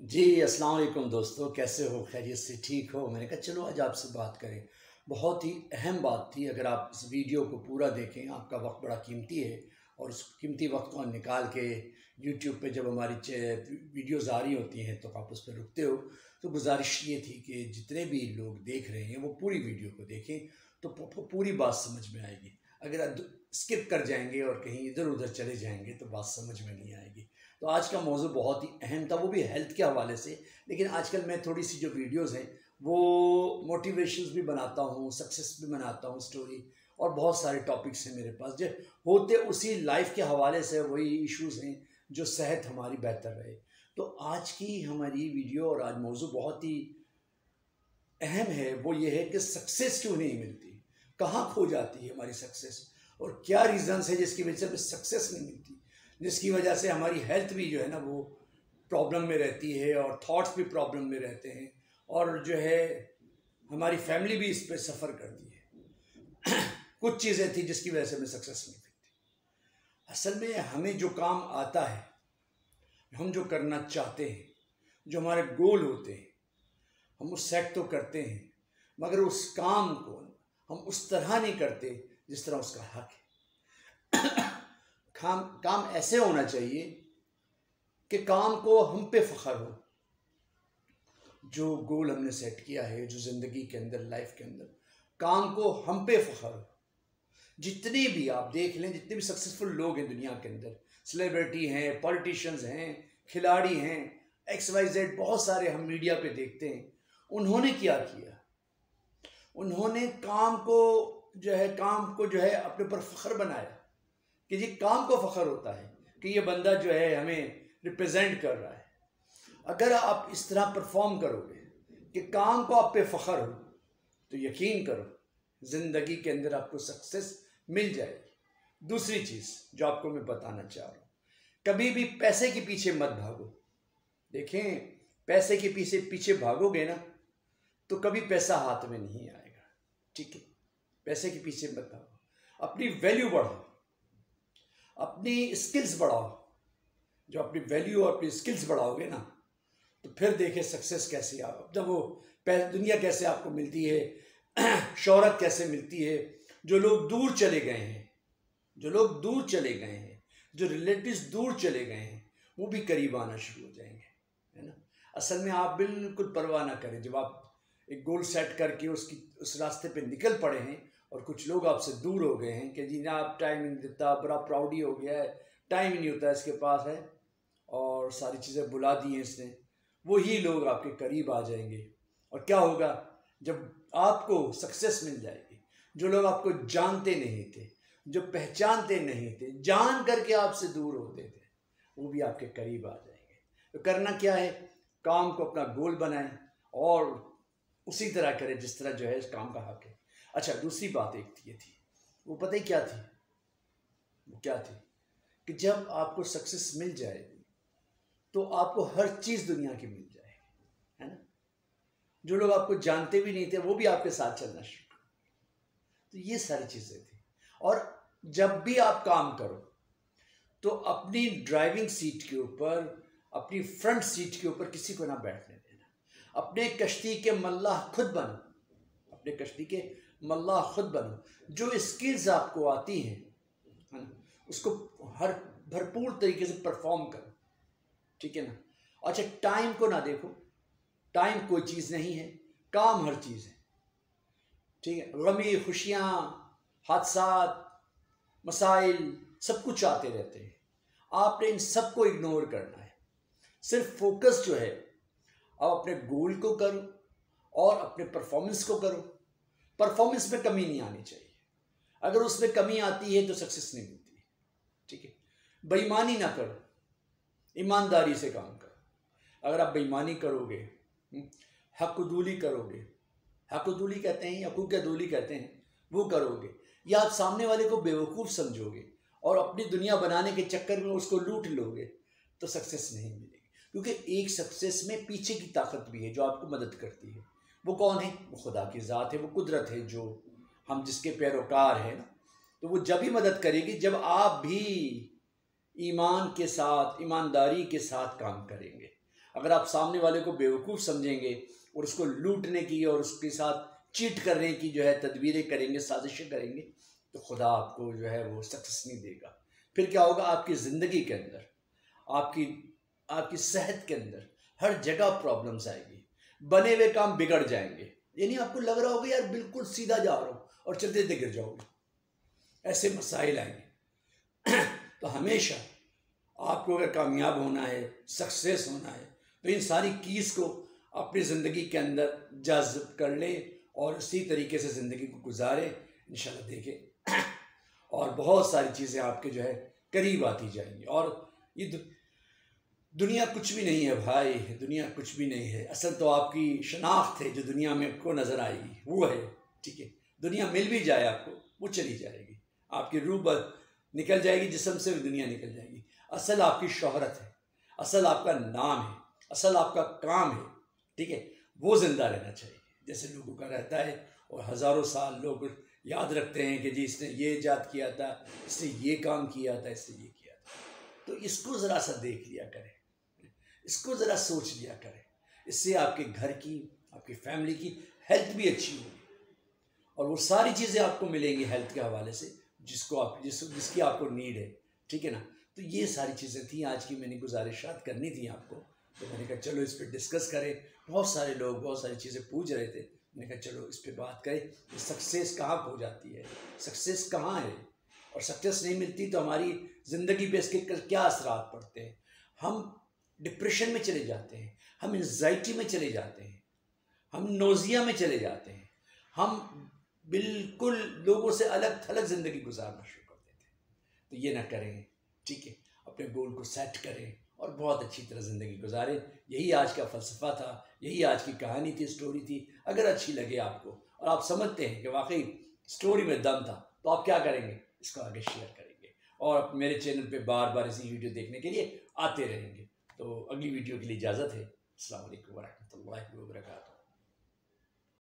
जी, अस्सलाम वालेकुम दोस्तों, कैसे हो? खैरियत से ठीक हो? मैंने कहा, चलो आज आपसे बात करें। बहुत ही अहम बात थी, अगर आप इस वीडियो को पूरा देखें, आपका वक्त बड़ा कीमती है और उस कीमती वक्त को निकाल के यूट्यूब पे जब हमारी वीडियोस आ रही होती हैं तो आप उस पर रुकते हो। तो गुजारिश ये थी कि जितने भी लोग देख रहे हैं, वो पूरी वीडियो को देखें तो पूरी बात समझ में आएगी। अगर स्किप कर जाएँगे और कहीं इधर उधर चले जाएँगे तो बात समझ में नहीं आएगी। तो आज का मौजू बहुत ही अहम था, वो भी हेल्थ के हवाले से, लेकिन आजकल मैं थोड़ी सी जो वीडियोज़ हैं, वो मोटिवेशन भी बनाता हूँ सक्सेस भी बनाता हूँ स्टोरी और बहुत सारे टॉपिक्स हैं मेरे पास। जो होते उसी लाइफ के हवाले से वही इश्यूज़ हैं, जो सेहत हमारी बेहतर रहे। तो आज की हमारी वीडियो और आज मौजू बहुत ही अहम है, वो ये है कि सक्सेस क्यों नहीं मिलती? कहाँ खो जाती है हमारी सक्सेस और क्या रीज़न्स है जिसकी वजह से हमें सक्सेस नहीं मिलती? जिसकी वजह से हमारी हेल्थ भी जो है ना वो प्रॉब्लम में रहती है और थॉट्स भी प्रॉब्लम में रहते हैं और जो है हमारी फैमिली भी इस पर सफ़र करती है। कुछ चीज़ें थी जिसकी वजह से हमें सक्सेस नहीं मिलती। असल में हमें जो काम आता है, हम जो करना चाहते हैं, जो हमारे गोल होते हैं, हम उस सेट तो करते हैं, मगर उस काम को हम उस तरह नहीं करते जिस तरह उसका हक है। काम काम ऐसे होना चाहिए कि काम को हम पे फ़ख्र हो। जो गोल हमने सेट किया है, जो ज़िंदगी के अंदर, लाइफ के अंदर, काम को हम पे फ़ख्र हो। जितने भी आप देख लें, जितने भी सक्सेसफुल लोग हैं दुनिया के अंदर सेलिब्रिटी हैं पॉलिटिशियंस हैं, खिलाड़ी हैं एक्स वाई जेड बहुत सारे हम मीडिया पे देखते हैं, उन्होंने क्या किया? उन्होंने काम को जो है, काम को जो है, अपने ऊपर फ़ख्र बनाया कि जी काम को फ़ख्र होता है कि ये बंदा जो है हमें रिप्रेजेंट कर रहा है। अगर आप इस तरह परफॉर्म करोगे कि काम को आप पे फ़ख्र हो तो यकीन करो, ज़िंदगी के अंदर आपको सक्सेस मिल जाएगी। दूसरी चीज़ जो आपको मैं बताना चाह रहा हूँ, कभी भी पैसे के पीछे मत भागो। देखें, पैसे के पीछे पीछे भागोगे ना तो कभी पैसा हाथ में नहीं आएगा। ठीक है? पैसे के पीछे मत अपनी वैल्यू बढ़ाओ। अपनी स्किल्स बढ़ाओ। जो अपनी वैल्यू और अपनी स्किल्स बढ़ाओगे ना तो फिर देखे सक्सेस कैसे आप जब वो दुनिया कैसे आपको मिलती है, शोहरत कैसे मिलती है, जो लोग दूर चले गए हैं, जो लोग दूर चले गए हैं, जो रिलेटिव्स दूर चले गए हैं, वो भी करीब आना शुरू हो जाएँगे। है ना? असल में आप बिल्कुल परवाह ना करें। जब आप एक गोल सेट करके उसकी, उस रास्ते पे निकल पड़े हैं और कुछ लोग आपसे दूर हो गए हैं कि जी ना, आप टाइम नहीं देता, बड़ा प्राउडी हो गया है, टाइम ही नहीं होता इसके पास है और सारी चीज़ें बुला दी हैं इसने। वही लोग आपके करीब आ जाएँगे। और क्या होगा? जब आपको सक्सेस मिल जाएगी, जो लोग आपको जानते नहीं थे, जो पहचानते नहीं थे, जान करके आपसे दूर होते थे, वो भी आपके करीब आ जाएँगे। तो करना क्या है? काम को अपना गोल बनाएँ और उसी तरह करें, जिस तरह जो है इस काम का हक है। अच्छा दूसरी बात एक थी, ये थी। वो पता ही क्या थी? वो क्या थी? कि जब आपको सक्सेस मिल जाएगी तो आपको हर चीज़ दुनिया की मिल जाएगी, है ना? जो लोग आपको जानते भी नहीं थे, वो भी आपके साथ चलना शुरू तो ये सारी चीज़ें थी। और जब भी आप काम करो तो अपनी ड्राइविंग सीट के ऊपर, अपनी फ्रंट सीट के ऊपर किसी को ना बैठने देना अपने कश्ती के मल्लाह खुद बनो। अपने कश्ती के मल्ला खुद बनो। जो स्किल्स आपको आती हैं उसको हर, भरपूर तरीके से परफॉर्म करो। ठीक है ना? अच्छा टाइम को ना देखो। टाइम कोई चीज़ नहीं है, काम हर चीज़ है। ठीक है? गमी, खुशियाँ हादसा मसाइल, सब कुछ आते रहते हैं। आपने इन सबको इग्नोर करना है। सिर्फ़ फोकस जो है आप अपने गोल को करो और अपने परफॉर्मेंस को करो। परफॉर्मेंस में कमी नहीं आनी चाहिए। अगर उसमें कमी आती है तो सक्सेस नहीं मिलती। ठीक है? बेईमानी ना करो। ईमानदारी से काम करो। अगर आप बेईमानी करोगे हम्म, हकदूली करोगे हकदूली कहते हैं या दूली कहते हैं वो करोगे। या आप सामने वाले को बेवकूफ़ समझोगे और अपनी दुनिया बनाने के चक्कर में उसको लूट लोगे तो सक्सेस नहीं मिलेगी क्योंकि एक सक्सेस में पीछे की ताकत भी है, जो आपको मदद करती है। वो कौन है? वो खुदा की ज़ात है, वो कुदरत है, जो हम जिसके पैरोकार हैं ना तो वो जब ही मदद करेगी, जब आप भी ईमान के साथ, ईमानदारी के साथ काम करेंगे। अगर आप सामने वाले को बेवकूफ़ समझेंगे और उसको लूटने की और उसके साथ चीट करने की जो है तदबीरें करेंगे, साजिशें करेंगे तो खुदा आपको जो है वो सक्सेस नहीं देगा। फिर क्या होगा? आपकी ज़िंदगी के अंदर, आपकी आपकी सेहत के अंदर हर जगह प्रॉब्लम्स आएगी। बने हुए काम बिगड़ जाएँगे। यानी आपको लग रहा होगा, यार, बिल्कुल सीधा जा रहा हूँ और चलते चलते गिर जाओगे ऐसे मसाइल आएँगे। तो हमेशा आपको अगर कामयाब होना है सक्सेस होना है तो इन सारी कीज़ को अपनी ज़िंदगी के अंदर जज्ब कर लें और इसी तरीके से ज़िंदगी को गुजारें। इन देखें। और बहुत सारी चीज़ें आपके जो है करीब आती जाएँगी। और ये दुनिया कुछ भी नहीं है भाई, दुनिया कुछ भी नहीं है। असल तो आपकी शनाख्त है जो दुनिया में आपको नज़र आएगी। वो है, ठीक है? दुनिया मिल भी जाए आपको, वो चली जाएगी। आपकी रूह निकल जाएगी, जिसम से भी दुनिया निकल जाएगी। असल आपकी शोहरत है, असल आपका नाम है, असल आपका काम है, ठीक है? वो ज़िंदा रहना चाहिए। जैसे लोगों का रहता है और हज़ारों साल लोग याद रखते हैं कि जी, इसने ये ईजाद किया था, इसने ये काम किया था, इसने ये किया था। तो इसको ज़रा सा देख लिया करें। इसको ज़रा सोच लिया करें। इससे आपके घर की, आपकी फैमिली की हेल्थ भी अच्छी होगी। और वो सारी चीज़ें आपको मिलेंगी हेल्थ के हवाले से, जिसको आप, जिस, जिसकी आपको नीड है। ठीक है ना? तो ये सारी चीज़ें थी। आज की मैंने गुजारिशात करनी थी आपको। तो मैंने कहा, चलो इस पर डिस्कस करें। बहुत सारे लोग, बहुत सारी चीज़ें पूछ रहे थे। मैंने कहा, चलो इस पर बात करें सक्सेस कहाँ हो जाती है? सक्सेस कहाँ है? और सक्सेस नहीं मिलती तो हमारी ज़िंदगी पे इसके क्या असरात पड़ते हैं? हम डिप्रेशन में चले जाते हैं, हम एनजाइटी में चले जाते हैं, हम नोज़िया में चले जाते हैं, हम बिल्कुल लोगों से अलग थलग ज़िंदगी गुजारना शुरू कर देते हैं। तो ये ना करें, ठीक है, अपने गोल को सेट करें और बहुत अच्छी तरह ज़िंदगी गुजारें। यही आज का फ़लसफ़ा था, यही आज की कहानी थी स्टोरी थी। अगर अच्छी लगे आपको और आप समझते हैं कि वाकई स्टोरी में दम था तो आप क्या करेंगे? इसको आगे शेयर करेंगे और मेरे चैनल पे बार बार इसी वीडियो देखने के लिए आते रहेंगे। तो अगली वीडियो के लिए इजाज़त है। अल्लाम वरहमल वर्का